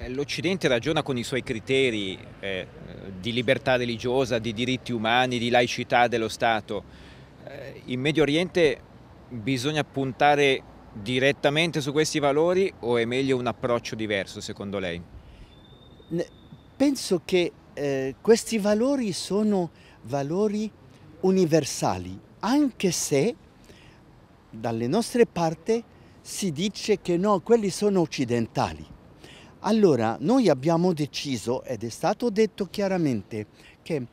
Eh, L'Occidente ragiona con i suoi criteri eh, di libertà religiosa, di diritti umani, di laicità dello Stato. Eh, in Medio Oriente bisogna puntare direttamente su questi valori o è meglio un approccio diverso secondo lei? Penso che eh, questi valori sono valori universali, anche se dalle nostre parti si dice che no, quelli sono occidentali. Allora noi abbiamo deciso, ed è stato detto chiaramente, che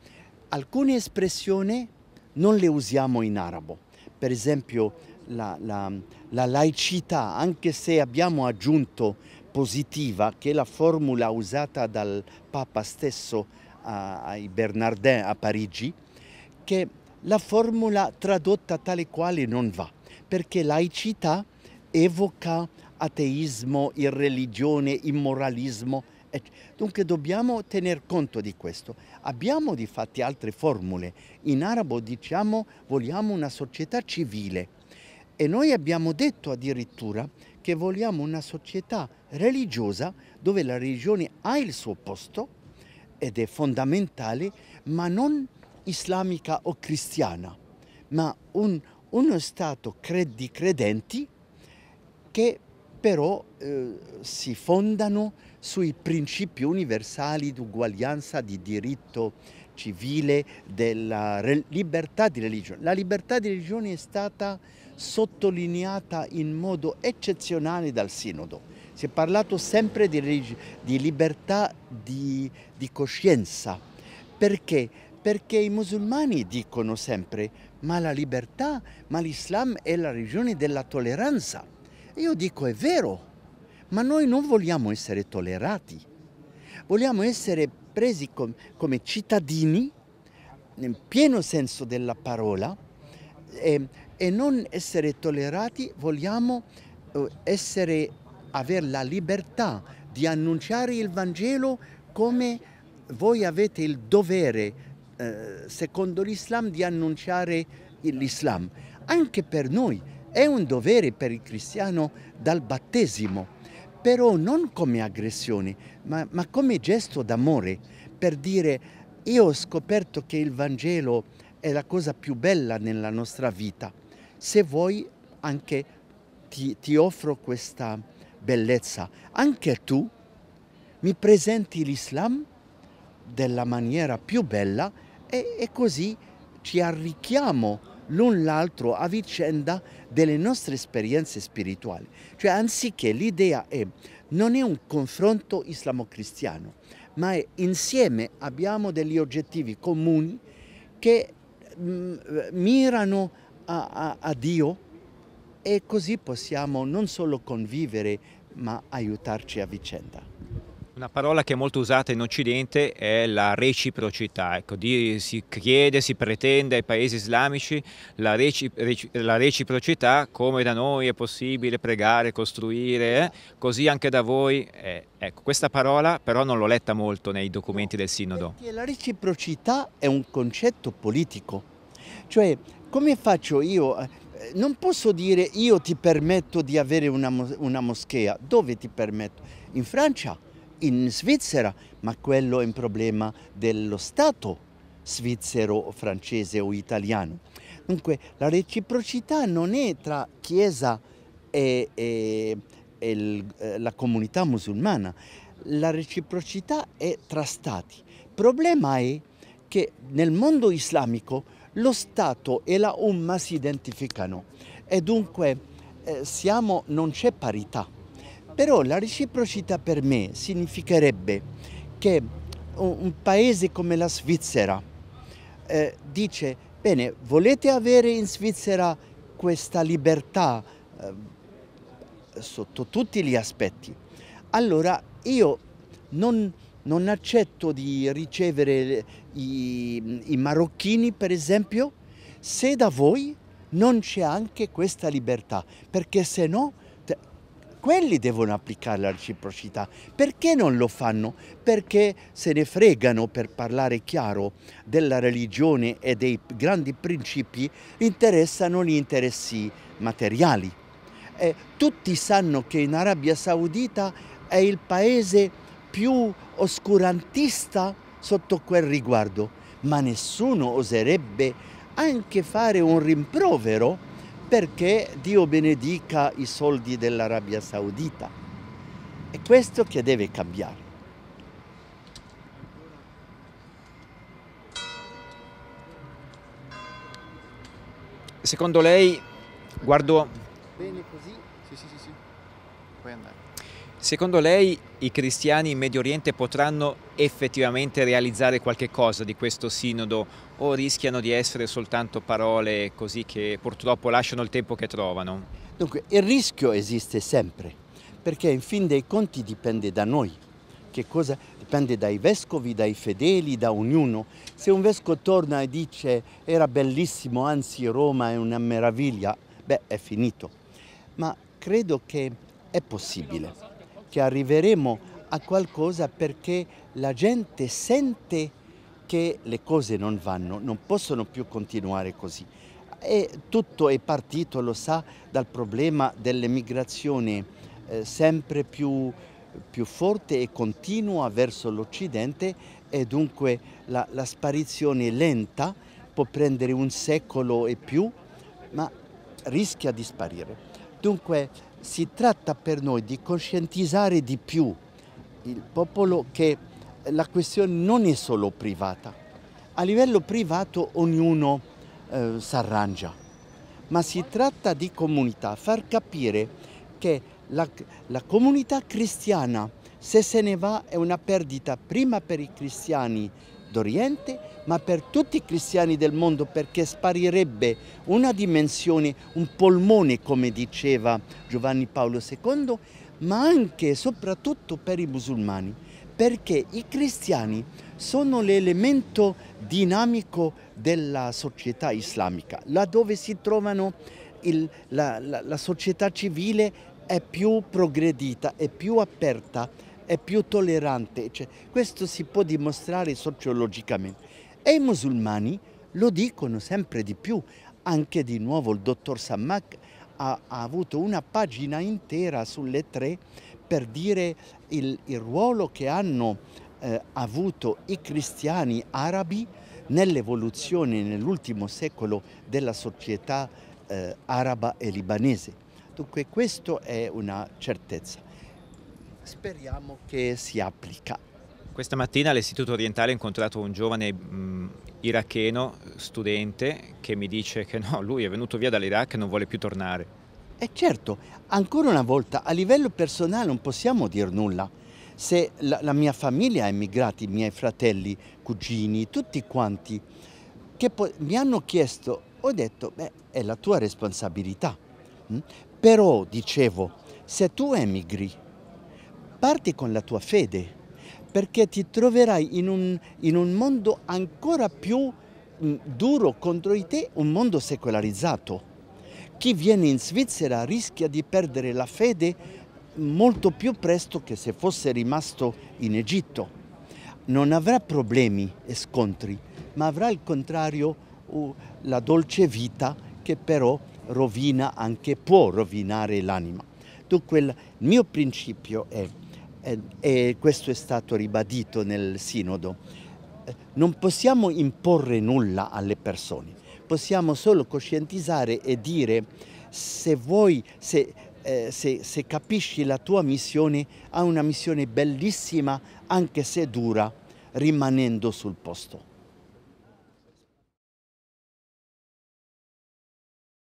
alcune espressioni non le usiamo in arabo. Per esempio la, la, la laicità, anche se abbiamo aggiunto positiva, che è la formula usata dal Papa stesso ai Bernardin a Parigi, che la formula tradotta tale quale non va, perché laicità evoca ateismo, irreligione, immoralismo. Dunque dobbiamo tener conto di questo. Abbiamo di fatti altre formule. In arabo diciamo vogliamo una società civile e noi abbiamo detto addirittura che vogliamo una società religiosa dove la religione ha il suo posto ed è fondamentale, ma non islamica o cristiana, ma un, uno Stato cred di credenti che però eh, si fondano sui principi universali di uguaglianza, di diritto civile, della libertà di religione. La libertà di religione è stata sottolineata in modo eccezionale dal Sinodo. Si è parlato sempre di, di libertà di, di coscienza. Perché? Perché i musulmani dicono sempre ma la libertà, ma l'Islam è la religione della tolleranza. Io dico è vero, ma noi non vogliamo essere tollerati, vogliamo essere presi com come cittadini nel pieno senso della parola e, e non essere tollerati, vogliamo eh, essere, avere la libertà di annunciare il Vangelo come voi avete il dovere, eh, secondo l'Islam, di annunciare l'Islam. Anche per noi è un dovere per il cristiano dal battesimo, però non come aggressione, ma, ma come gesto d'amore, per dire io ho scoperto che il Vangelo è la cosa più bella nella nostra vita. Se vuoi anche ti, ti offro questa bellezza, anche tu mi presenti l'Islam della maniera più bella e, e così ci arricchiamo l'un l'altro a vicenda delle nostre esperienze spirituali. Cioè, anziché l'idea è, non è un confronto islamo-cristiano, ma è, insieme abbiamo degli oggettivi comuni che mm, mirano a, a, a Dio e così possiamo non solo convivere, ma aiutarci a vicenda. Una parola che è molto usata in Occidente è la reciprocità, ecco, di, si chiede, si pretende ai paesi islamici la, reci, reci, la, reciprocità come da noi è possibile pregare, costruire, eh? così anche da voi. Eh, ecco, questa parola però non l'ho letta molto nei documenti del Sinodo. La reciprocità è un concetto politico, cioè come faccio io, eh, non posso dire io ti permetto di avere una, una moschea, dove ti permetto? In Francia? In Svizzera, ma quello è un problema dello Stato svizzero, francese o italiano. Dunque la reciprocità non è tra Chiesa e, e, e il, eh, la comunità musulmana, la reciprocità è tra stati. Il problema è che nel mondo islamico lo Stato e la Umma si identificano e dunque eh, siamo, non c'è parità. Però la reciprocità per me significherebbe che un paese come la Svizzera eh, dice, bene, volete avere in Svizzera questa libertà eh, sotto tutti gli aspetti, allora io non, non accetto di ricevere i, i marocchini, per esempio, se da voi non c'è anche questa libertà, perché se no quelli devono applicare la reciprocità. Perché non lo fanno? Perché se ne fregano, per parlare chiaro, della religione e dei grandi principi, interessano gli interessi materiali. Eh, tutti sanno che in Arabia Saudita è il paese più oscurantista sotto quel riguardo, ma nessuno oserebbe anche fare un rimprovero perché Dio benedica i soldi dell'Arabia Saudita. È questo che deve cambiare. Secondo lei, guardo... Bene così? Sì, sì, sì, sì. Puoi andare. Secondo lei i cristiani in Medio Oriente potranno effettivamente realizzare qualche cosa di questo sinodo o rischiano di essere soltanto parole così che purtroppo lasciano il tempo che trovano? Dunque, il rischio esiste sempre, perché in fin dei conti dipende da noi. Che cosa? Dipende dai vescovi, dai fedeli, da ognuno. Se un vescovo torna e dice era bellissimo, anzi Roma è una meraviglia, beh, è finito. Ma credo che è possibile che arriveremo a qualcosa perché la gente sente che le cose non vanno, non possono più continuare così. E tutto è partito, lo sa, dal problema dell'emigrazione eh, sempre più, più, forte e continua verso l'Occidente e dunque la, la sparizione lenta può prendere un secolo e più, ma rischia di sparire. Dunque si tratta per noi di coscientizzare di più il popolo che la questione non è solo privata. A livello privato ognuno eh, si arrangia, ma si tratta di comunità, far capire che la, la comunità cristiana, se se ne va, è una perdita prima per i cristiani d'Oriente, ma per tutti i cristiani del mondo perché sparirebbe una dimensione, un polmone come diceva Giovanni Paolo II, ma anche e soprattutto per i musulmani, perché i cristiani sono l'elemento dinamico della società islamica, laddove si trovano il, la, la, la società civile è più progredita, è più aperta, è più tollerante. Cioè, questo si può dimostrare sociologicamente. E i musulmani lo dicono sempre di più. Anche di nuovo il dottor Sammak ha, ha avuto una pagina intera sulle tre per dire il, il ruolo che hanno eh, avuto i cristiani arabi nell'evoluzione nell'ultimo secolo della società eh, araba e libanese. Dunque questo è una certezza. Speriamo che si applica. Questa mattina all'Istituto Orientale ho incontrato un giovane mh, iracheno, studente, che mi dice che no, lui è venuto via dall'Iraq e non vuole più tornare. E certo, ancora una volta, a livello personale non possiamo dire nulla. Se la, la mia famiglia è emigrata, i miei fratelli, cugini, tutti quanti, che mi hanno chiesto, ho detto, beh, è la tua responsabilità. Mm? Però, dicevo, se tu emigri, parti con la tua fede, perché ti troverai in un, in un mondo ancora più mh, mm, duro contro di te, un mondo secolarizzato. Chi viene in Svizzera rischia di perdere la fede molto più presto che se fosse rimasto in Egitto. Non avrà problemi e scontri, ma avrà al contrario la dolce vita che però rovina anche, può rovinare l'anima. Dunque il mio principio è e questo è stato ribadito nel sinodo, non possiamo imporre nulla alle persone, possiamo solo coscientizzare e dire se vuoi, se, eh, se, se capisci la tua missione, ha una missione bellissima anche se dura, rimanendo sul posto.